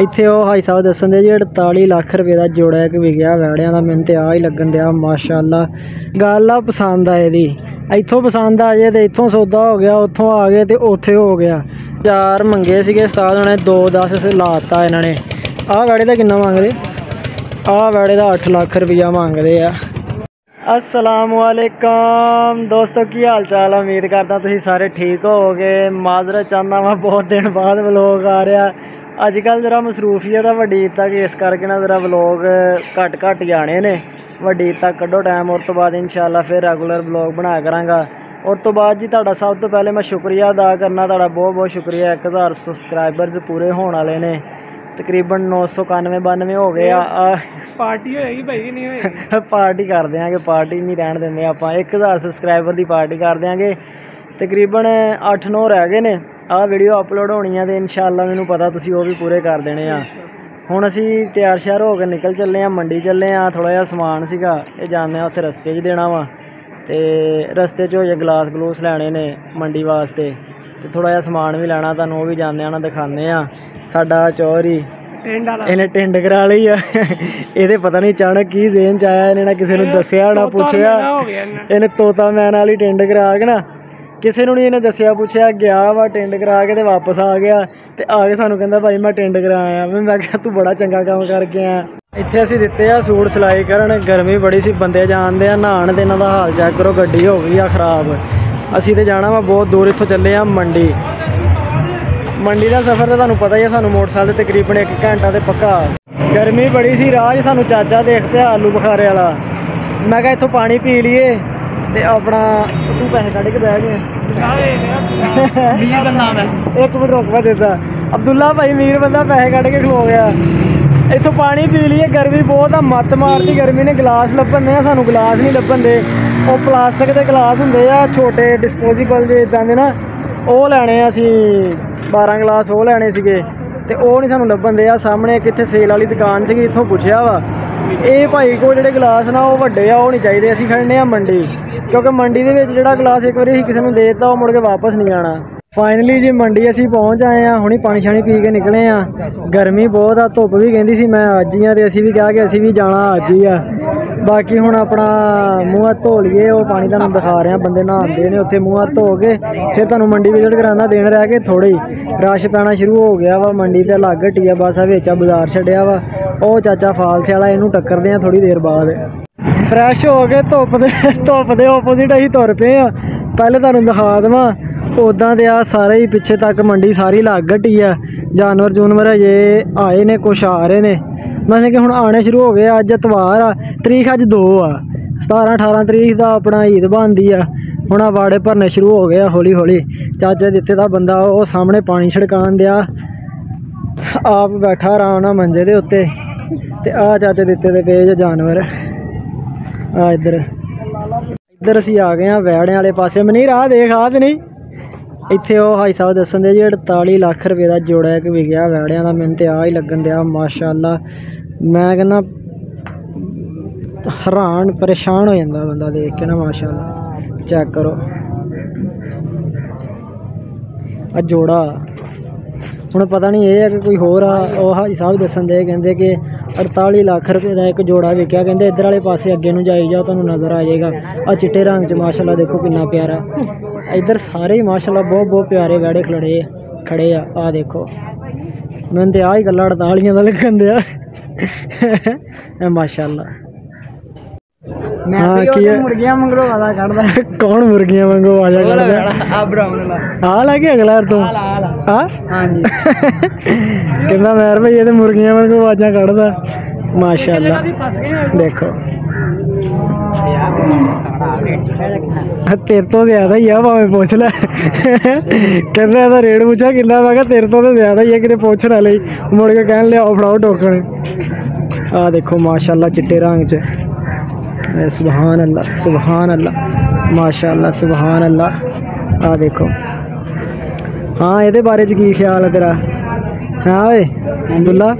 ਇੱਥੇ ਉਹ ਹਾਈ ਸਾਹਿਬ ਦੱਸਣ ਦੇ ਜੀ 48 ਲੱਖ ਰੁਪਏ ਦਾ ਜੋੜਾ ਇੱਕ ਵਿਗਿਆ ਵੈੜਿਆਂ ਦਾ ਮੈਨੂੰ ਤੇ ਆ ਹੀ ਲੱਗਣ ਦਿਆ, ਮਾਸ਼ਾਅੱਲਾ। ਗੱਲ ਆ ਪਸੰਦ ਆ ਇਹਦੀ। ਇੱਥੋਂ ਪਸੰਦ ਆ ਜੇ ਤੇ ਇੱਥੋਂ ਸੌਦਾ ਹੋ ਗਿਆ, ਉੱਥੋਂ ਆ ਗਏ ਤੇ ਉੱਥੇ ਹੋ ਗਿਆ। ਚਾਰ ਮੰਗੇ ਸੀਗੇ ਉਸਤਾਦ ਹੁਣੇ 2 10 ਲਾਤਾ ਇਹਨਾਂ ਨੇ। ਆਹ ਵੈੜੇ ਦਾ ਕਿੰਨਾ ਮੰਗਦੇ? ਆਹ ਵੈੜੇ ਦਾ 8 ਲੱਖ ਰੁਪਈਆ ਮੰਗਦੇ ਆ। ਅਸਲਾਮ ਵਾਲੇਕਮ ਦੋਸਤੋ, ਕੀ ਹਾਲ ਚਾਲ ਆ? ਉਮੀਦ ਕਰਦਾ ਤੁਸੀਂ ਸਾਰੇ ਠੀਕ ਹੋਵੋਗੇ। ਮਾਜ਼ਰਾ ਚਾਹੁੰਦਾ ਵਾ, ਬਹੁਤ ਦਿਨ ਬਾਅਦ ਵਲੋਗ ਆ ਰਿਹਾ। ਅੱਜ ਕੱਲ ਜਰਾ ਮਸਰੂਫੀਅਤ ਆ ਵੱਡੀ ਤੱਕ ਇਸ ਕਰਕੇ ਨਾ ਜਰਾ ਵਲੋਗ ਘੱਟ ਘੱਟ ਜਾਣੇ ਨੇ। ਵੱਡੀ ਤੱਕ ਕੱਢੋ ਟਾਈਮ ਉਸ ਤੋਂ ਬਾਅਦ ਇਨਸ਼ਾਅੱਲਾ ਫਿਰ ਰੈਗੂਲਰ ਵਲੋਗ ਬਣਾਇਆ ਕਰਾਂਗਾ। ਉਸ ਤੋਂ ਬਾਅਦ ਜੀ ਤੁਹਾਡਾ ਸਭ ਤੋਂ ਪਹਿਲੇ ਮੈਂ ਸ਼ੁਕਰੀਆ ਅਦਾ ਕਰਨਾ ਤੁਹਾਡਾ ਬਹੁਤ ਬਹੁਤ ਸ਼ੁਕਰੀਆ। 1000 ਸਬਸਕ੍ਰਾਈਬਰਸ ਪੂਰੇ ਹੋਣ ਵਾਲੇ ਨੇ। ਤਕਰੀਬਨ 991 92 ਹੋ ਗਏ ਆ। ਪਾਰਟੀ ਹੋਏਗੀ ਭਾਈ ਨਹੀਂ ਹੋਏਗੀ? ਪਾਰਟੀ ਕਰ ਦਿਆਂਗੇ ਪਾਰਟੀ ਨਹੀਂ ਰਹਿਣ ਦਿੰਦੇ ਆਪਾਂ। 1000 ਸਬਸਕ੍ਰਾਈਬਰ ਦੀ ਪਾਰਟੀ ਕਰ ਦਿਆਂਗੇ। ਤਕਰੀਬਨ 8-9 ਰਹਿ ਗਏ ਨੇ। ਆਹ ਵੀਡੀਓ ਅਪਲੋਡ ਹੋਣੀ ਆ ਤੇ ਇਨਸ਼ਾਅੱਲਾ ਮੈਨੂੰ ਪਤਾ ਤੁਸੀਂ ਉਹ ਵੀ ਪੂਰੇ ਕਰ ਦੇਣੇ ਆ। ਹੁਣ ਅਸੀਂ ਤਿਆਰ ਸ਼ਿਆਰ ਹੋ ਕੇ ਨਿਕਲ ਚੱਲੇ ਆ ਮੰਡੀ ਚੱਲੇ ਆ ਥੋੜਾ ਜਿਹਾ ਸਮਾਨ ਸੀਗਾ ਇਹ ਜਾਂਦੇ ਆ ਉੱਥੇ ਰਸਤੇ 'ਚ ਦੇਣਾ ਵਾ। ਤੇ ਰਸਤੇ 'ਚ ਹੋ ਜੇ ਗਲਾਸ ਗਲੂਸ ਲੈਣੇ ਨੇ ਮੰਡੀ ਵਾਸਤੇ ਤੇ ਥੋੜਾ ਜਿਹਾ ਸਮਾਨ ਵੀ ਲੈਣਾ ਤੁਹਾਨੂੰ ਉਹ ਵੀ ਜਾਂਦੇ ਆ ਨਾ ਦਿਖਾਉਂਦੇ ਆ। ਸਾਡਾ ਚੌਰੀ ਟੈਂਡ ਵਾਲਾ। ਇਹਨੇ ਟਿੰਡ ਕਰਾ ਲਈ ਆ। ਇਹਦੇ ਪਤਾ ਨਹੀਂ ਅਚਾਨਕ ਕੀ ਜ਼ੇਨ ਚ ਆਇਆ ਇਹਨੇ ਨਾ ਕਿਸੇ ਨੂੰ ਦੱਸਿਆ ਨਾ ਪੁੱਛਿਆ। ਇਹਨੇ ਤੋਤਾ ਮੈਨ ਵਾਲੀ ਟਿੰਡ ਕਰਾ ਕੇ ਨਾ ਕਿਸੇ ਨੂੰ ਨਹੀਂ ਇਹਨੇ ਦੱਸਿਆ, ਪੁੱਛਿਆ, ਗਿਆ ਵਾ ਟਿੰਡ ਕਰਾ ਕੇ ਤੇ ਵਾਪਸ ਆ ਗਿਆ ਤੇ ਆ ਕੇ ਸਾਨੂੰ ਕਹਿੰਦਾ ਭਾਈ ਮੈਂ ਟਿੰਡ ਕਰਾਇਆ ਮੈਂ ਮੈਂ ਕਿਹਾ ਤੂੰ ਬੜਾ ਚੰਗਾ ਕੰਮ ਕਰਕੇ ਆ ਇੱਥੇ ਅਸੀਂ ਦਿੱਤੇ ਆ ਸੂਟ ਸਿਲਾਈ ਕਰਨ, ਗਰਮੀ ਬੜੀ ਸੀ, ਬੰਦੇ ਜਾਣਦੇ ਆ ਨਹਾਣ ਤੇ ਇਹਨਾਂ ਦਾ ਹਾਲ ਚੈੱਕ ਕਰੋ, ਗੱਡੀ ਹੋ ਗਈ ਆ ਖਰਾਬ। ਅਸੀਂ ਤੇ ਜਾਣਾ ਵਾ, ਬਹੁਤ ਦੂਰ ਇੱਥੋਂ ਚੱਲੇ ਆ ਮੰਡੀ। ਮੰਡੀ ਦਾ ਸਫ਼ਰ ਤਾਂ ਤੁਹਾਨੂੰ ਪਤਾ ਹੀ ਆ, ਸਾਨੂੰ ਮੋਟਰਸਾਈਕਲ ਤੇ ਤਕਰੀਬਨ 1 ਘੰਟਾ ਤੇ ਪੱਕਾ। ਗਰਮੀ ਬੜੀ ਸੀ, ਰਾਹ 'ਚ ਸਾਨੂੰ ਚਾਚਾ ਦੇਖ ਪਿਆ ਆਲੂ ਬੁਖਾਰੇ ਵਾਲਾ। ਮੈਂ ਕਿਹਾ ਇੱਥੋਂ ਪਾਣੀ ਪੀ ਲਈਏ। ਤੇ ਆਪਣਾ ਤੂੰ ਪੈਸੇ ਕੱਢ ਕੇ ਬਹਿ ਗਿਆ ਵੀਰ ਦਾ ਨਾਮ ਹੈ। ਇੱਕ ਮਿੰਟ ਰੁਕ ਮੈਂ ਦਿੱਤਾ ਅਬਦੁੱਲਾ ਭਾਈ ਮੀਰ ਬੰਦਾ ਪੈਸੇ ਕੱਢ ਕੇ ਖਲੋ ਗਿਆ। ਇੱਥੋਂ ਪਾਣੀ ਪੀ ਲਈਏ ਗਰਮੀ ਬਹੁਤ ਆ ਮੱਤ ਮਾਰਦੀ ਗਰਮੀ ਨੇ ਗਲਾਸ ਲੱਭਣ ਨੇ ਸਾਨੂੰ ਗਲਾਸ ਨਹੀਂ ਲੱਭਣ ਦੇ। ਉਹ ਪਲਾਸਟਿਕ ਦੇ ਗਲਾਸ ਹੁੰਦੇ ਆ ਛੋਟੇ ਡਿਸਪੋਜ਼ੇਬਲ ਦੇ ਇਦਾਂ ਦੇ ਨਾ ਉਹ ਲੈਣੇ ਆ ਅਸੀਂ 12 ਗਲਾਸ ਉਹ ਲੈਣੇ ਸੀਗੇ। ਤੇ ਉਹ ਨਹੀਂ ਸਾਨੂੰ ਲੱਭਣ ਦੇ ਆ ਸਾਹਮਣੇ ਕਿੱਥੇ ਸੇਲ ਵਾਲੀ ਦੁਕਾਨ ਸੀਗੀ ਇੱਥੋਂ ਪੁੱਛਿਆ ਵਾ। ਇਹ ਭਾਈ ਕੋਲ ਜਿਹੜੇ ਗਲਾਸ ਨਾ ਉਹ ਵੱਡੇ ਆ ਉਹ ਨਹੀਂ ਚਾਹੀਦੇ ਅਸੀਂ ਖੜਨੇ ਆ ਮੰਡੀ। ਕਿਉਂਕਿ ਮੰਡੀ ਦੇ ਵਿੱਚ ਜਿਹੜਾ ਗਲਾਸ ਇੱਕ ਵਾਰੀ ਅਸੀਂ ਕਿਸੇ ਨੂੰ ਦੇ ਦਿੱਤਾ, ਉਹ ਮੁੜ ਕੇ ਵਾਪਸ ਨਹੀਂ ਆਣਾ ਫਾਈਨਲੀ ਜੀ ਮੰਡੀ ਅਸੀਂ ਪਹੁੰਚ ਆਏ ਆ ਹੁਣੀ ਪਾਣੀ ਛਾਣੀ ਪੀ ਕੇ ਨਿਕਲੇ ਆ ਗਰਮੀ ਬਹੁਤ ਆ, ਧੁੱਪ ਵੀ ਕਹਿੰਦੀ ਸੀ ਮੈਂ ਅੱਜ ਹੀ ਆ ਤੇ ਅਸੀਂ ਵੀ ਕਿਹਾ ਕਿ ਅਸੀਂ ਵੀ ਜਾਣਾ ਅੱਜ ਹੀ ਆ। ਬਾਕੀ ਹੁਣ ਆਪਣਾ ਮੂੰਹ ਹੱਥ ਧੋ ਲਈਏ, ਉਹ ਪਾਣੀ ਤੁਹਾਨੂੰ ਦਿਖਾ ਰਿਹਾ, ਬੰਦੇ ਨਹਾਉਂਦੇ ਨੇ, ਉੱਥੇ ਮੂੰਹ ਹੱਥ ਧੋ ਕੇ ਫਿਰ ਤੁਹਾਨੂੰ ਮੰਡੀ ਵਿਜ਼ਿਟ ਕਰਾਉਣਾ ਦੇਣ ਰਹਿ ਕੇ ਥੋੜੇ ਹੀ। ਰਸ਼ ਪੈਣਾ ਸ਼ੁਰੂ ਹੋ ਗਿਆ ਵਾ, ਮੰਡੀ ਤੇ ਅਲੱਗ ਹਟੀ ਆ ਬਸ ਆ ਵਿੱਚ ਆ, ਬਾਜ਼ਾਰ ਛੱਡਿਆ ਵਾ। ਉਹ ਚਾਚਾ ਫਾਲਸੇ ਵਾਲਾ, ਇਹਨੂੰ ਟੱਕਰਦੇ ਆ ਥੋੜੀ ਦੇਰ ਬਾਅਦ। ਫਰੈਸ਼ ਹੋ ਕੇ ਧੁੱਪ ਦੇ ਧੁੱਪ ਦੇ ਆਪੋਜ਼ਿਟ ਅਸੀਂ ਤੁਰ ਪਏ ਆ ਪਹਿਲੇ ਤੁਹਾਨੂੰ ਦਿਖਾ ਦੇਵਾਂ ਉਦਾਂ ਦੇ ਆ ਸਾਰੇ ਹੀ ਪਿੱਛੇ ਤੱਕ ਮੰਡੀ ਸਾਰੀ ਲੱਗ ਘਟੀ ਆ। ਜਾਨਵਰ ਜੂਨਵਰ ਅਜੇ ਆਏ ਨੇ ਕੁਛ ਆ ਰਹੇ ਨੇ। ਮੈਂ ਕਿ ਹੁਣ ਆਣੇ ਸ਼ੁਰੂ ਹੋ ਗਏ ਆ, ਅੱਜ ਇਤਵਾਰ ਆ ਤਰੀਕ ਅੱਜ 2 ਆ। 17 18 ਤਰੀਕ ਦਾ ਆਪਣਾ ਈਦ ਬਣਦੀ ਆ। ਹੁਣ ਆ ਵਾੜੇ ਭਰਨੇ ਸ਼ੁਰੂ ਹੋ ਗਏ ਆ ਹੌਲੀ ਹੌਲੀ ਚਾਚਾ ਦਿੱਤੇ ਦਾ ਬੰਦਾ ਉਹ ਸਾਹਮਣੇ ਪਾਣੀ ਛੜਕਾਉਣ ਦਿਆ ਆਪ ਬੈਠਾ ਆਰਾਮ ਨਾਲ ਮੰਜੇ ਦੇ ਉੱਤੇ। ਤੇ ਆ ਚਾਚੇ ਦਿੱਤੇ ਦੇ ਪੇਜ ਜਾਨਵਰ। ਆ ਇੱਧਰ। ਇੱਧਰ ਅਸੀਂ ਆ ਗਏ ਆ ਵੈੜਿਆਂ ਵਾਲੇ ਪਾਸੇ। ਮਨੀ ਰਾਹ ਦੇਖ ਆ ਤੇ ਨਹੀਂ। ਇੱਥੇ ਉਹ ਹਾਈ ਸਾਹਿਬ ਦੱਸਣ ਦੇ ਜੀ 48 ਲੱਖ ਰੁਪਏ ਦਾ ਜੋੜਾ ਇੱਕ ਵਿਕਿਆ ਵੈੜਿਆਂ ਦਾ। ਮੈਨੂੰ ਤੇ ਆ ਹੀ ਲੱਗਣ ਦਿਆ, ਮਾਸ਼ਾਅੱਲਾ। ਮੈਂ ਕਹਿੰਦਾ, ਹੈਰਾਨ, ਪਰੇਸ਼ਾਨ ਹੋ ਜਾਂਦਾ ਬੰਦਾ ਦੇਖ ਕੇ ਨਾ, ਮਾਸ਼ਾਅੱਲਾ। ਚੈੱਕ ਕਰੋ। ਆ ਜੋੜਾ। ਹੁਣ ਪਤਾ ਨਹੀਂ ਇਹ ਹੈ ਕਿ ਕੋਈ ਹੋਰ ਆ, ਉਹ ਹਾਈ ਸਾਹਿਬ ਦੱਸਣ ਦੇ, ਕਹਿੰਦੇ ਕਿ 48 ਲੱਖ ਰੁਪਏ ਦਾ ਇੱਕ ਜੋੜਾ ਵਿਕਿਆ ਕਹਿੰਦੇ ਇੱਧਰ ਵਾਲੇ ਪਾਸੇ ਅੱਗੇ ਨੂੰ ਜਾਈ ਜਾਓ ਤੁਹਾਨੂੰ ਨਜ਼ਰ ਆ ਜਾਏਗਾ ਆ ਚਿੱਟੇ ਰੰਗ 'ਚ ਮਾਸ਼ਾਅੱਲਾ ਦੇਖੋ ਕਿੰਨਾ ਪਿਆਰਾ ਇੱਧਰ ਸਾਰੇ ਹੀ ਮਾਸ਼ਾਅੱਲਾ ਬਹੁਤ ਬਹੁਤ ਪਿਆਰੇ ਵੈੜੇ ਖੜੇ ਆ ਖੜੇ ਆ ਆ ਦੇਖੋ ਮੈਨੂੰ ਤੇ ਆ ਹੀ ਗੱਲਾਂ 48 ਦਾ ਲੱਗਣ ਦਿਆ ਇਹ ਮਾਸ਼ਾਅੱਲਾ ਮੈਂ ਹਾਂ, ਵੀ ਕੀ ਹੈ? ਉਹ ਮੁਰਗੀਆਂ ਮੰਗਰੋ ਵਾਲਾ ਕੱਢਦਾ ਕੌਣ ਮੁਰਗੀਆਂ ਵਾਂਗੂ ਆਜਾ ਕਰਦਾ ਆ ਬਰਾਉਨ ਵਾਲਾ ਆ ਲੈ ਕੇ ਅਗਲਾ ਤੂੰ ਆ ਲਾ ਆ ਲਾ ਹਾਂ? ਹਾਂਜੀ। ਕਹਿੰਦਾ ਮੈਰ ਭਈ ਇਹ ਤੇ ਮੁਰਗੀਆਂ ਵਾਂਗੂ ਆਵਾਜ਼ਾਂ ਕੱਢਦਾ। ਮਾਸ਼ਾਅੱਲਾ। ਦੇਖੋ। ਤੇਰੇ ਤੋਂ ਜ਼ਿਆਦਾ ਹੀ ਆ ਭਾਵੇਂ ਪੁੱਛ ਲੈ। ਕਹਿੰਦਾ ਇਹਦਾ ਰੇਟ ਪੁੱਛਿਆ ਕਿੰਨਾ? ਮੈਂ ਕਿਹਾ ਤੇਰੇ ਤੋਂ ਤਾਂ ਜ਼ਿਆਦਾ ਹੀ ਆ ਕਿਤੇ ਪੁੱਛਣ ਵਾਲੇ ਮੁੜ ਕੇ ਕਹਿਣ ਲਿਆ ਫੜਾਓ ਟੋਕਣ। ਆ ਦੇਖੋ ਮਾਸ਼ਾਅੱਲਾ ਚਿੱਟੇ ਰੰਗ ਚ। ਸੁਭਾਨ ਅੱਲਾ ਸੁਭਾਨ ਅੱਲਾ। ਮਾਸ਼ਾਅੱਲਾ ਸੁਭਾਨ ਅੱਲਾ। ਆ ਦੇਖੋ। ਹਾਂ ਇਹਦੇ ਬਾਰੇ ਚ ਕੀ ਖਿਆਲ ਹੈ ਤੇਰਾ? ਹਾਂ ਓਏ ਅਬਦੁੱਲਾ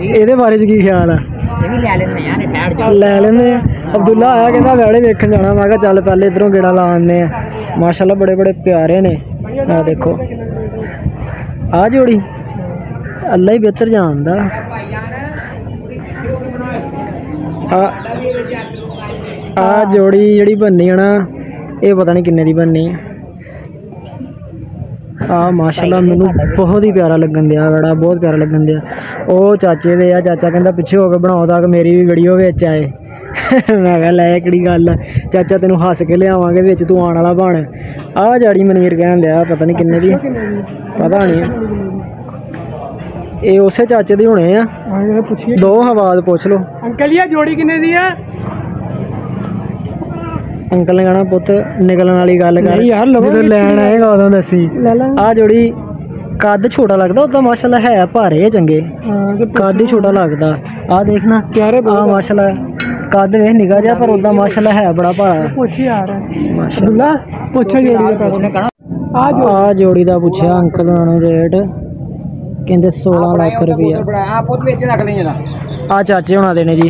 ਇਹਦੇ ਬਾਰੇ ਚ ਕੀ ਖਿਆਲ ਆ? ਇਹ ਵੀ ਲੈ ਆ ਜਾ ਲੈਂਦੇ ਆ। ਅਬਦੁੱਲਾ ਆਇਆ ਕਹਿੰਦਾ ਵੈੜੇ ਵੇਖਣ ਜਾਣਾ ਮੈਂ ਕਿਹਾ ਚੱਲ ਪਹਿਲੇ ਇਧਰੋਂ ਗੇੜਾ ਲਾ ਆਉਂਦੇ ਆ। ਮਾਸ਼ਾਅੱਲਾ ਬੜੇ ਬੜੇ ਪਿਆਰੇ ਨੇ। ਆ ਦੇਖੋ। ਆ ਜੋੜੀ। ਅੱਲਾ ਹੀ ਬਿਹਤਰ ਜਾਣਦਾ। ਆ ਆ ਜੋੜੀ ਜਿਹੜੀ ਬੰਨੀ ਆ ਨਾ ਇਹ ਪਤਾ ਨਹੀਂ ਕਿੰਨੇ ਦੀ ਬੰਨੀ ਆ। ਆ ਮਾਸ਼ਾਅੱਲਾ ਮੈਨੂੰ ਬਹੁਤ ਹੀ ਪਿਆਰਾ ਲੱਗਣ ਦਿਆ ਬੜਾ ਬਹੁਤ ਪਿਆਰਾ ਲੱਗਣ ਦਿਆ। ਉਹ ਚਾਚੇ ਦੇ ਆ ਚਾਚਾ ਕਹਿੰਦਾ ਪਿੱਛੇ ਹੋ ਕੇ ਬਣਾਓ ਤਾਂ ਕਿ ਮੇਰੀ ਵੀ ਵੀਡੀਓ ਵਿੱਚ ਆਏ। ਮੈਂ ਕਿਹਾ ਲੈ ਕਿਹੜੀ ਗੱਲ ਆ? ਚਾਚਾ ਤੈਨੂੰ ਹੱਸ ਕੇ ਲਿਆਵਾਂਗੇ ਵਿੱਚ ਤੂੰ ਆਉਣ ਵਾਲਾ ਬਣ। ਆ ਜਾੜੀ ਮਨੀਰ ਕਹਿਣ ਦਿਆ ਪਤਾ ਨਹੀਂ ਕਿੰਨੇ ਦੀ। ਪਤਾ ਨਹੀਂ ਇਹ ਉਸੇ ਚਾਚੇ ਦੇ ਹੋਣੇ ਆ। ਪੁੱਛੀਏ। ਦੋ ਹਵਾਦ ਪੁੱਛ ਲਓ। ਅੰਕਲ ਇਹ ਜੋੜੀ ਕਿੰਨੇ ਦੀ ਆ? ਅੰਕਲ ਨੇ ਕਹਣਾ ਪੁੱਤ ਨਿਕਲਣ ਵਾਲੀ ਗੱਲ ਕਰ। ਨਹੀਂ ਯਾਰ, ਲਵਾਂਗੇ ਜਦੋਂ ਲੈਣ ਆਏਗਾ ਉਦੋਂ ਦੱਸੀ। ਆ ਜੋੜੀ ਕੱਦ ਛੋਟਾ ਲੱਗਦਾ ਉਦਾਂ ਮਾਸ਼ਾਅੱਲਾ ਹੈ ਭਾਰੇ ਚੰਗੇ। ਹਾਂ ਤੇ ਕੱਦ ਹੀ ਛੋਟਾ ਲੱਗਦਾ। ਆ ਦੇਖਣਾ ਪਿਆਰੇ ਆ। ਮਾਸ਼ਾਅੱਲਾ ਕੱਦ ਵੇਖ ਨਿਗਾ ਜਿਹਾ ਪਰ ਉਦਾਂ ਮਾਸ਼ਾਅੱਲਾ ਹੈ ਬੜਾ ਭਾਰਾ। ਪੁੱਛ ਯਾਰ। ਮਾਸ਼ਾਅੱਲਾ। ਅਬਦੁੱਲਾ ਪੁੱਛ ਜੋੜੀ ਦਾ ਪੈਸਾ ਆ ਜੋ ਆ ਜੋੜੀ। ਦਾ ਪੁੱਛਿਆ ਅੰਕਲ ਉਹਨਾਂ ਨੂੰ ਰੇਟ। ਕਹਿੰਦੇ 16 ਲੱਖ ਰੁਪਇਆ ਆ ਪੁੱਤ ਵਿੱਚ ਰੱਖ ਲਈ ਜਰਾ ਆ ਚਾਚੇ ਹੁਣਾਂ ਦੇ ਨੇ ਜੀ।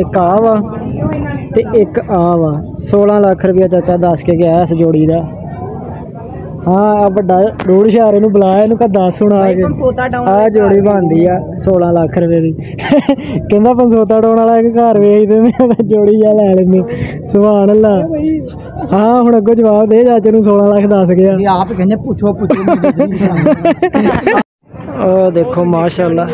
ਇੱਕ ਆ ਵਾ ਤੇ ਇੱਕ ਆ ਵਾ। 16 ਲੱਖ ਰੁਪਇਆ ਚਾਚਾ ਦੱਸ ਕੇ ਗਿਆ ਇਸ ਜੋੜੀ ਦਾ। ਹਾਂ ਆ ਵੱਡਾ ਰੋਡ ਸ਼ਹਿਰ ਇਹਨੂੰ ਬੁਲਾਇਆ ਇਹਨੂੰ ਕਹ ਦੱਸ ਹੁਣ ਆ ਕੇ। ਆ ਜੋੜੀ ਬਣਦੀ ਆ 16 ਲੱਖ ਰੁਪਏ ਦੀ। ਕਹਿੰਦਾ ਪੰਸੋਤਾ ਡਾਉਣ ਵਾਲਾ ਇੱਕ ਘਰ ਵੇਚ ਦੇ ਮੈਂ ਜੋੜੀ ਆ ਲੈ ਲੈਂਦੇ। ਸੁਭਾਨ ਅੱਲਾ। ਹਾਂ ਹੁਣ ਅੱਗੋਂ ਜਵਾਬ ਦੇ ਚਾਚੇ ਨੂੰ 16 ਲੱਖ ਦੱਸ ਗਿਆ। ਆਪ ਕਹਿੰਦੇ ਪੁੱਛੋ ਪੁੱਛੋ ਉਹ ਦੇਖੋ ਮਾਸ਼ਾਅੱਲਾ।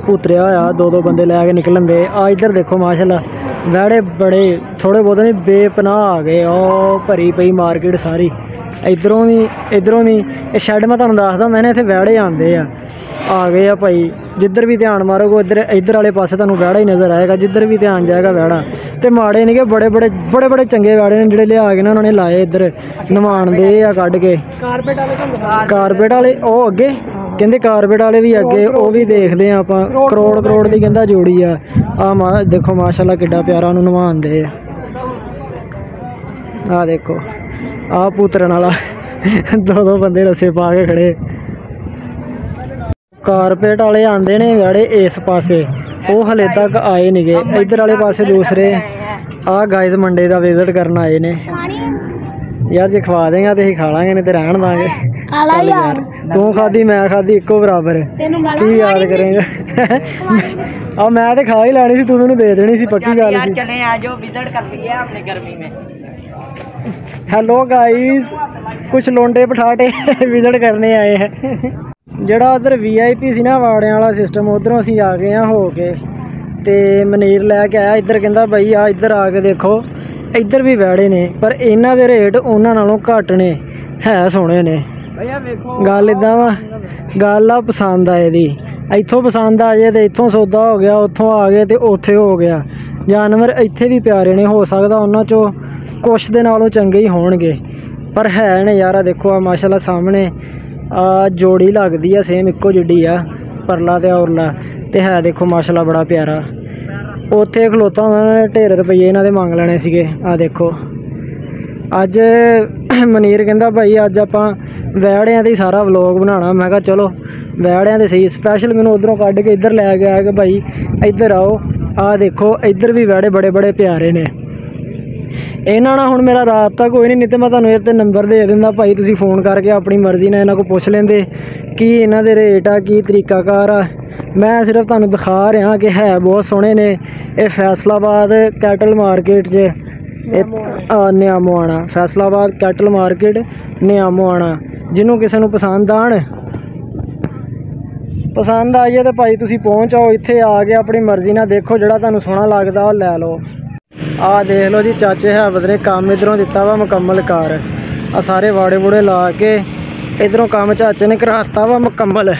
ਉਹ ਪੁੱਤਰਿਆ ਆ ਦੋ ਦੋ ਬੰਦੇ ਲੈ ਕੇ ਨਿਕਲਣ ਦੇ ਆ ਇੱਧਰ ਦੇਖੋ ਮਾਸ਼ਾਅੱਲਾ ਵੜੇ ਬੜੇ ਥੋੜੇ ਬਹੁਤੇ ਨਹੀਂ ਬੇਪਨਾਹ ਆ ਗਏ। ਉਹ ਭਰੀ ਪਈ ਮਾਰਕੀਟ ਸਾਰੀ। ਇਧਰੋਂ ਵੀ ਇਧਰੋਂ ਵੀ ਇਹ ਸ਼ੈੱਡ ਮੈਂ ਤੁਹਾਨੂੰ ਦੱਸਦਾ ਹੁੰਦਾ ਨੇ ਇੱਥੇ ਵੜੇ ਆਉਂਦੇ ਆ। ਆ ਗਏ ਆ ਭਾਈ। ਜਿੱਧਰ ਵੀ ਧਿਆਨ ਮਾਰੋਗੇ ਇੱਧਰ ਇੱਧਰ ਵਾਲੇ ਪਾਸੇ ਤੁਹਾਨੂੰ ਵੜਾ ਹੀ ਨਜ਼ਰ ਆਏਗਾ। ਜਿੱਧਰ ਵੀ ਧਿਆਨ ਜਾਏਗਾ ਵੜਾ। ਤੇ ਮਾੜੇ ਨਹੀਂਗੇ ਬੜੇ ਬੜੇ ਬੜੇ ਬੜੇ ਚੰਗੇ ਵੜੇ ਨੇ ਜਿਹੜੇ ਲਿਆ ਕੇ ਨਾ ਉਹਨਾਂ ਨੇ ਲਾਏ ਇੱਧਰ। ਨਵਾਣ ਦੇ ਆ ਕੱਢ ਕੇ। ਕਾਰਪੇਟ ਵਾਲੇ ਕਾਰਪੇਟ ਵਾਲੇ ਉਹ ਅੱਗੇ? ਕਹਿੰਦੇ ਕਾਰਪੇਟ ਵਾਲੇ ਵੀ ਅੱਗੇ ਉਹ ਵੀ ਦੇਖਦੇ ਆ ਆਪਾਂ। ਕਰੋੜ ਕਰੋੜ ਦੀ ਕਹਿੰਦਾ ਜੋੜੀ ਆ। ਆ ਮਾ ਦੇਖੋ ਮਾਸ਼ਾਅੱਲਾ ਕਿੱਡਾ ਪਿਆਰਾ ਉਹਨੂੰ ਨਵਾਉਂਦੇ ਆ। ਆ ਦੇਖੋ ਆ ਪੁੱਤਰਨ ਵਾਲਾ। ਦੋ ਦੋ ਬੰਦੇ ਰਸੇ ਪਾ ਕੇ ਖੜੇ। ਕਾਰਪੇਟ ਵਾਲੇ ਆਂਦੇ ਨੇ ਵੜੇ ਇਸ ਪਾਸੇ। ਉਹ ਹਲੇ ਤੱਕ ਆਏ ਨਹੀਂਗੇ ਇੱਧਰ ਵਾਲੇ ਪਾਸੇ ਦੂਸਰੇ। ਆ ਗਾਇਜ਼ ਮੰਡੇ ਦਾ ਵਿਜ਼ਿਟ ਕਰਨ ਆਏ ਨੇ। ਯਾਰ ਜੇ ਖਵਾ ਦੇਗਾ ਤੇ ਅਸੀਂ ਖਾ ਲਾਂਗੇ ਨਹੀਂ ਤੇ ਰਹਿਣ ਦਾਂਗੇ। ਕਾਲਾ ਚੱਲ ਯਾਰ। ਤੂੰ ਖਾਦੀ ਮੈਂ ਖਾਦੀ ਇੱਕੋ ਬਰਾਬਰ ਹੈ ਤੈਨੂੰ ਗਾਲਾਂ ਕੀ ਯਾਦ ਕਰੇਗਾ ਆ ਮੈਂ ਤੇ ਖਾ ਹੀ ਲੈਣੀ ਸੀ ਤੂੰ ਮੈਨੂੰ ਦੇ ਦੇਣੀ ਸੀ ਪੱਕੀ ਗੱਲ ਸੀ चले आ जाओ विजिट कर लिया हमने गर्मी में ਹੈਲੋ ਗਾਇਸ ਕੁਝ ਲੋਂਡੇ ਪਠਾਟੇ ਵਿਜ਼ਿਟ ਕਰਨੇ ਆਏ ਹੈ ਜਿਹੜਾ ਉਧਰ ਵੀਆਈਪੀ ਸੀ ਨਾ ਵਾੜਿਆਂ ਵਾਲਾ ਸਿਸਟਮ ਉਧਰੋਂ ਅਸੀਂ ਆ ਗਏ ਆ ਹੋ ਕੇ ਤੇ ਮਨੀਰ ਲੈ ਕੇ ਆਇਆ ਇੱਧਰ ਕਹਿੰਦਾ ਬਾਈ ਆ ਇੱਧਰ ਆ ਕੇ ਦੇਖੋ ਇੱਧਰ ਵੀ ਵੈੜੇ ਨੇ ਪਰ ਇਹਨਾਂ ਦੇ ਰੇਟ ਉਹਨਾਂ ਨਾਲੋਂ ਘੱਟ ਨੇ ਹੈ ਸੋਹਣੇ ਨੇ ਗੱਲ ਇਦਾਂ ਵਾ, ਗੱਲ ਆ ਪਸੰਦ ਆਏ ਦੀ ਇੱਥੋਂ ਪਸੰਦ ਆ ਜੇ ਤੇ ਇੱਥੋਂ ਸੌਦਾ ਹੋ ਗਿਆ, ਉੱਥੋਂ ਆ ਗਏ ਤੇ ਉੱਥੇ ਹੋ ਗਿਆ। ਜਾਨਵਰ ਇੱਥੇ ਵੀ ਪਿਆਰੇ ਨੇ, ਹੋ ਸਕਦਾ ਉਹਨਾਂ ਚੋਂ ਕੁਛ ਦੇ ਨਾਲੋਂ ਚੰਗੇ ਹੀ ਹੋਣਗੇ। ਪਰ ਹੈ ਨੇ ਯਾਰਾ ਦੇਖੋ ਆ ਮਾਸ਼ਾਅੱਲਾ ਸਾਹਮਣੇ ਆ ਜੋੜੀ ਲੱਗਦੀ ਆ ਸੇਮ ਇੱਕੋ ਜਿੱਡੀ ਆ, ਪਰਲਾ ਤੇ ਔਰਲਾ। ਤੇ ਹੈ ਦੇਖੋ, ਮਾਸ਼ਾਅੱਲਾ ਬੜਾ ਪਿਆਰਾ। ਉੱਥੇ ਖਲੋਤਾ ਉਹਨਾਂ ਨੇ, ਢੇਰ ਰੁਪਏ ਇਹਨਾਂ ਦੇ ਮੰਗ ਲੈਣੇ ਸੀਗੇ। ਆ ਦੇਖੋ। ਅੱਜ ਮਨੀਰ ਕਹਿੰਦਾ, ਭਾਈ ਅੱਜ ਆਪਾਂ ਵੈੜਿਆਂ ਦੇ ਹੀ ਸਾਰਾ ਵਲੌਗ ਬਣਾਉਣਾ। ਮੈਂ ਕਿਹਾ ਚਲੋ ਵੈੜਿਆਂ ਦੇ ਸਹੀ ਸਪੈਸ਼ਲ ਮੈਨੂੰ ਉਧਰੋਂ ਕੱਢ ਕੇ ਇੱਧਰ ਲੈ ਕੇ ਆਇਆ ਕਿ ਭਾਈ ਇੱਧਰ ਆਓ ਆਹ ਦੇਖੋ ਇੱਧਰ ਵੀ ਵੈੜੇ ਬੜੇ ਬੜੇ ਪਿਆਰੇ ਨੇ। ਇਹਨਾਂ ਨਾਲ ਹੁਣ ਮੇਰਾ ਰਾਬਤਾ ਕੋਈ ਨਹੀਂ ਨਹੀਂ ਤੇ ਮੈਂ ਤੁਹਾਨੂੰ ਇਹ ਤੇ ਨੰਬਰ ਦੇ ਦਿੰਦਾ ਭਾਈ ਤੁਸੀਂ ਫੋਨ ਕਰਕੇ ਆਪਣੀ ਮਰਜ਼ੀ ਨਾਲ ਇਹਨਾਂ ਕੋਲ ਪੁੱਛ ਲੈਂਦੇ ਕੀ ਇਹਨਾਂ ਦੇ ਰੇਟ ਆ ਕੀ ਤਰੀਕਾਕਾਰ ਆ। ਮੈਂ ਸਿਰਫ ਤੁਹਾਨੂੰ ਦਿਖਾ ਰਿਹਾ ਕਿ ਹੈ ਬਹੁਤ ਸੋਹਣੇ ਨੇ। ਇਹ ਫੈਸਲਾਬਾਦ ਕੈਟਲ ਮਾਰਕੀਟ 'ਚ ਇਹ ਆ ਨਿਆਮੋ ਆਣਾ। ਫੈਸਲਾਬਾਦ ਕੈਟਲ ਮਾਰਕੀਟ ਨਿਆਮੋ ਆਣਾ। ਜਿਹਨੂੰ ਕਿਸੇ ਨੂੰ ਪਸੰਦ ਆਣ। ਪਸੰਦ ਆ ਜਾਏ ਤਾਂ ਭਾਈ ਤੁਸੀਂ ਪਹੁੰਚ ਆਓ, ਇੱਥੇ ਆ ਕੇ ਆਪਣੀ ਮਰਜ਼ੀ ਨਾਲ ਦੇਖੋ ਜਿਹੜਾ ਤੁਹਾਨੂੰ ਸੋਹਣਾ ਲੱਗਦਾ, ਉਹ ਲੈ ਲਓ। ਆਹ ਦੇਖ ਲਓ ਜੀ, ਚਾਚੇ ਹੈਬਤ ਨੇ ਕੰਮ ਇਧਰੋਂ ਦਿੱਤਾ ਵਾ ਮੁਕੰਮਲ ਕਰ। ਆ ਸਾਰੇ ਵਾੜੇ ਵੂੜੇ ਲਾ ਕੇ ਇਧਰੋਂ ਕੰਮ ਚਾਚੇ ਨੇ ਕਰਾਤਾ ਵਾ ਮੁਕੰਮਲ।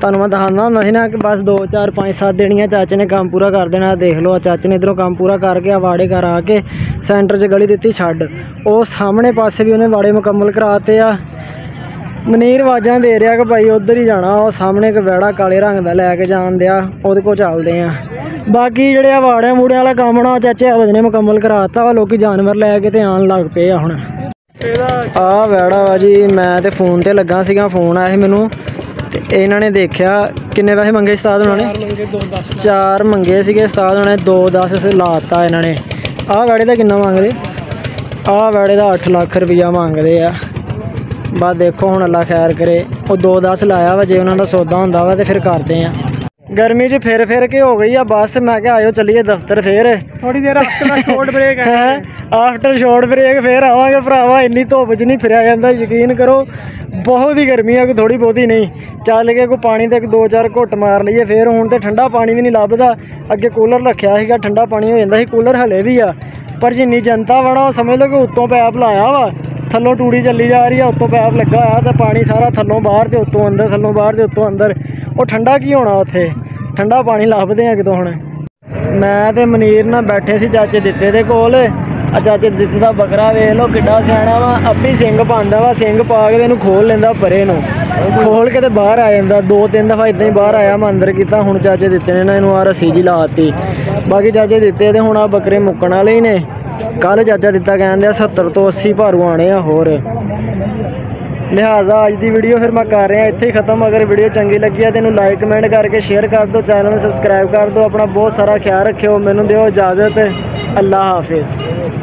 ਤੁਹਾਨੂੰ ਮੈਂ ਦੱਸਦਾ ਹੁੰਦਾ ਸੀ ਨਾ ਕਿ ਬਸ 2 4 5 7 ਦੇਣੀਆਂ ਚਾਚੇ ਨੇ ਕੰਮ ਪੂਰਾ ਕਰ ਦੇਣਾ ਦੇਖ ਲਓ, ਆਹ ਚਾਚੇ ਨੇ ਇਧਰੋਂ ਕੰਮ ਪੂਰਾ ਕਰਕੇ ਆ ਵਾੜੇ ਘਰ ਆ ਕੇ ਸੈਂਟਰ 'ਚ ਗਲੀ ਦਿੱਤੀ ਛੱਡ। ਉਹ ਸਾਹਮਣੇ ਪਾਸੇ ਵੀ ਉਹਨੇ ਵਾੜੇ ਮੁਕੰਮਲ ਕਰਾਤੇ ਆ। ਮਨੀਰ ਆਵਾਜ਼ਾਂ ਦੇ ਰਿਹਾ ਕਿ ਭਾਈ ਉਧਰ ਹੀ ਜਾਣਾ, ਉਹ ਸਾਹਮਣੇ ਇੱਕ ਵੈੜਾ ਕਾਲੇ ਰੰਗ ਦਾ ਲੈ ਕੇ ਜਾਣ ਦਿਆ, ਉਹਦੇ ਕੋਲ ਚੱਲਦੇ ਆ। ਬਾਕੀ ਜਿਹੜੇ ਆ ਵਾੜਿਆਂ ਮੂੜਿਆਂ ਵਾਲਾ ਕੰਮ ਨਾ, ਉਹ ਚਾਚੇ ਆਵਦ ਨੇ ਮੁਕੰਮਲ ਕਰਾਤਾ ਵਾ ਲੋਕੀ ਜਾਨਵਰ ਲੈ ਕੇ ਤੇ ਆਉਣ ਲੱਗ ਪਏ ਆ ਹੁਣ। ਆ ਵੈੜਾ ਵਾ ਜੀ, ਮੈਂ ਤੇ ਫੋਨ ਤੇ ਲੱਗਾ ਸੀਗਾ, ਫੋਨ ਆਇਆ ਸੀ ਮੈਨੂੰ। ਤੇ ਇਹਨਾਂ ਨੇ ਦੇਖਿਆ ਕਿੰਨੇ ਪੈਸੇ ਮੰਗੇ ਉਸਤਾਦ ਉਹਨਾਂ ਨੇ? ਚਾਰ ਮੰਗੇ ਸੀਗੇ ਉਸਤਾਦ ਉਹਨਾਂ ਨੇ 2 10 ਲਾਤਾ ਇਹਨਾਂ ਨੇ। ਆਹ ਵੈੜੇ ਦਾ ਕਿੰਨਾ ਮੰਗਦੇ? ਆਹ ਵੈੜੇ ਦਾ 8 ਲੱਖ ਰੁਪਈਆ ਮੰਗਦੇ ਆ। ਬਸ ਦੇਖੋ ਹੁਣ ਅੱਲਾ ਖੈਰ ਕਰੇ। ਉਹ 2-10 ਲਾਇਆ ਵਾ ਜੇ ਉਹਨਾਂ ਦਾ ਸੌਦਾ ਹੁੰਦਾ ਵਾ ਤੇ ਫਿਰ ਕਰਦੇ ਆ। ਗਰਮੀ 'ਚ ਫਿਰ ਫਿਰ ਕੇ ਹੋ ਗਈ ਆ ਬੱਸ ਮੈਂ ਕਿਹਾ ਆਇਓ ਚੱਲੀਏ ਦਫ਼ਤਰ ਫੇਰ। ਥੋੜੀ ਦੇਰ ਆਫਟਰ ਸ਼ਾਰਟ ਬ੍ਰੇਕ ਹੈ? ਆਫਟਰ ਸ਼ਾਰਟ ਬ੍ਰੇਕ ਫੇਰ ਆਵਾਂਗੇ ਭਰਾਵਾ ਇੰਨੀ ਧੁੱਪ 'ਚ ਨਹੀਂ ਫਿਰਿਆ ਜਾਂਦਾ ਯਕੀਨ ਕਰੋ। ਬਹੁਤ ਹੀ ਗਰਮੀ ਆ ਕੋਈ ਥੋੜੀ ਬਹੁਤੀ ਨਹੀਂ। ਚੱਲ ਕੇ ਕੋਈ ਪਾਣੀ ਇੱਕ ਦੋ ਚਾਰ ਘੁੱਟ ਮਾਰ ਲਈਏ ਫੇਰ ਹੁਣ ਤੇ ਠੰਡਾ ਪਾਣੀ ਵੀ ਨਹੀਂ ਲੱਭਦਾ। ਅੱਗੇ ਕੂਲਰ ਰੱਖਿਆ ਸੀਗਾ ਠੰਡਾ ਪਾਣੀ ਹੋ ਜਾਂਦਾ ਸੀ ਕੂਲਰ ਹਲੇ ਵੀ ਆ। ਪਰ ਜਿੰਨੀ ਜਨਤਾ ਵਾ ਨਾ ਉਹ ਸਮਝ ਲਓ ਕਿ ਉੱਤੋਂ ਪੈਪ ਲਾਇਆ ਵਾ ਥੱਲੋਂ ਟੂੜੀ ਚੱਲੀ ਜਾ ਰਹੀ ਆ ਉੱਤੋਂ ਪੈਪ ਲੱਗਾ ਹੋਇਆ ਤੇ ਪਾਣੀ ਸਾਰਾ ਥੱਲੋਂ ਬਾਹਰ ਤੇ ਉੱਤੋਂ ਅੰਦਰ ਥੱਲੋਂ ਬਾਹਰ ਤੇ ਉੱਤੋਂ ਅੰਦਰ। ਉਹ ਠੰਡਾ ਕੀ ਹੋਣਾ ਉੱਥੇ? ਠੰਡਾ ਪਾਣੀ ਲੱਭਦੇ ਆ ਕਿਤੋਂ ਹੁਣ? ਮੈਂ ਤੇ ਮਨੀਰ ਨਾਲ ਬੈਠੇ ਸੀ ਚਾਚੇ ਦਿੱਤੇ ਦੇ ਕੋਲ। ਆ ਚਾਚੇ ਦਿੱਤੇ ਦਾ ਬੱਕਰਾ ਵੇਖ ਲਓ ਕਿੱਡਾ ਸਿਆਣਾ ਵਾ। ਅੱਪੀ ਸਿੰਘ ਪਾਉਂਦਾ ਵਾ, ਸਿੰਘ ਪਾ ਕੇ ਇਹਨੂੰ ਖੋਲ ਲੈਂਦਾ ਪਰੇ ਨੂੰ। ਖੋਲ ਕੇ ਤੇ ਬਾਹਰ ਆ ਜਾਂਦਾ। ਦੋ ਤਿੰਨ ਦਫਾ ਇਦਾਂ ਹੀ ਬਾਹਰ ਆਇਆ, ਮੈਂ ਅੰਦਰ ਕੀਤਾ, ਹੁਣ ਚਾਚੇ ਦਿੱਤੇ ਨੇ ਨਾ ਇਹਨੂੰ ਆ ਰੱਸੀ ਜੀ ਲਾਤੀ ਬਾਕੀ ਚਾਚੇ ਦਿੱਤੇ ਤੇ ਹੁਣ ਆ ਬੱਕਰੇ ਮੁੱਕਣ ਵਾਲੇ ਹੀ ਨੇ। ਕੱਲ ਚਾਚਾ ਦਿੱਤਾ ਕਹਿੰਦੇ ਆ 70 ਤੋਂ 80 ਭਾਰੂ ਆਣੇ ਆ ਹੋਰ। ਲਿਹਾਜ਼ਾ ਅੱਜ ਦੀ ਵੀਡੀਓ ਫਿਰ ਮੈਂ ਕਰ ਰਿਹਾ, ਇੱਥੇ ਹੀ ਖਤਮ। ਅਗਰ ਵੀਡੀਓ ਚੰਗੀ ਲੱਗੀ ਹੈ ਤੇ ਇਹਨੂੰ ਲਾਈਕ ਕਮੈਂਟ ਕਰਕੇ ਸ਼ੇਅਰ ਕਰ ਦਿਓ ਚੈਨਲ ਨੂੰ ਸਬਸਕ੍ਰਾਈਬ ਕਰ ਦਿਓ। ਆਪਣਾ ਬਹੁਤ ਸਾਰਾ ਖਿਆਲ ਰੱਖਿਓ, ਮੈਨੂੰ ਦਿਓ ਇਜਾਜ਼ਤ। ਅੱਲਾ ਹਾਫਿਜ਼।